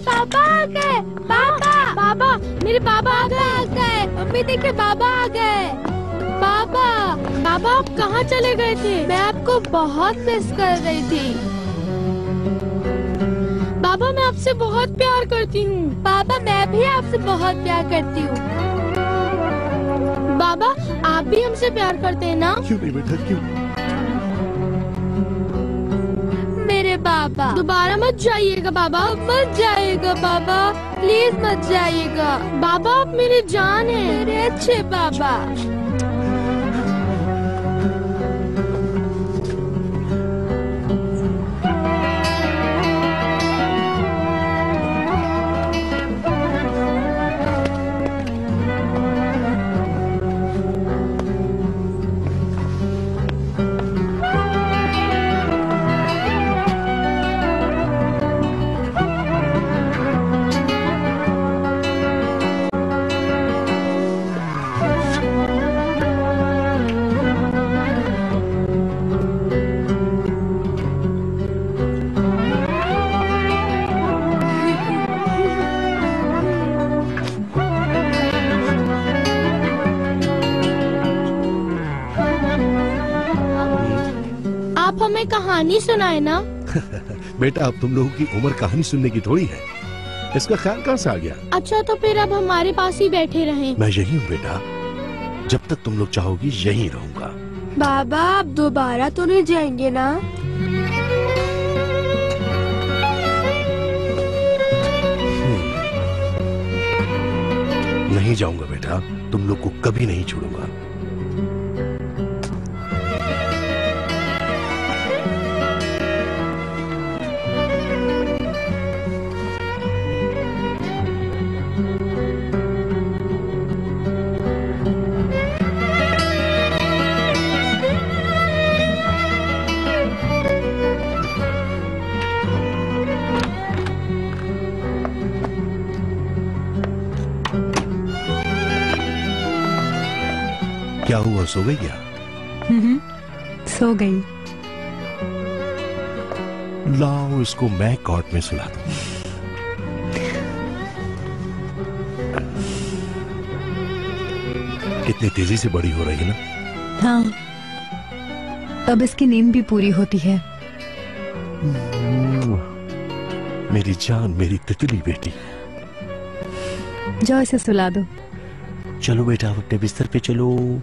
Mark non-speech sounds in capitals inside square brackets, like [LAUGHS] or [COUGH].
पापा आ गए। पापा पापा मेरे पापा आ गए। आ गए मम्मी देखिए बाबा आ गए। पापा पापा आप कहाँ चले गए थे? मैं आपको बहुत मिस कर रही थी। पापा मैं आपसे बहुत प्यार करती हूँ। पापा मैं भी आपसे बहुत प्यार करती हूँ। बाबा आप भी हमसे प्यार करते हैं ना? क्यों नहीं बेटा क्यों? मेरे बाबा दोबारा मत जाइएगा बाबा मत जाइएगा बाबा प्लीज़ मत जाइएगा बाबा आप मेरी जान है। मेरे अच्छे बाबा। कहानी सुनाए ना। [LAUGHS] बेटा अब तुम लोगों की उम्र कहानी सुनने की थोड़ी है। इसका ख्याल कहाँ से आ गया? अच्छा तो फिर अब हमारे पास ही बैठे रहे। मैं यही हूँ बेटा। जब तक तुम लोग चाहोगी यही रहूँगा। बाबा आप दोबारा तो नहीं जाएँगे ना? नहीं जाऊँगा बेटा। तुम लोग को कभी नहीं छोड़ूँगा। क्या हुआ? सो गई क्या? हम्म, सो गई। लाओ इसको मैं कोर्ट में सुला दूँ। कितनी तेज़ी से बड़ी हो रही है ना? हाँ। अब इसकी नींद भी पूरी होती है। मेरी जान मेरी तितली बेटी। जाओ इसे सुला दो। चलो बेटा अपने बिस्तर पे चलो।